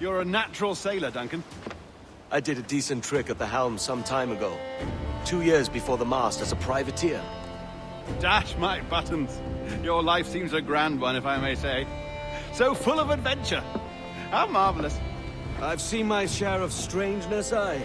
You're a natural sailor, Duncan. I did a decent trick at the helm some time ago. Two years before the mast as a privateer. Dash my buttons. Your life seems a grand one, if I may say. So full of adventure. How marvelous. aye've seen my share of strangeness, I.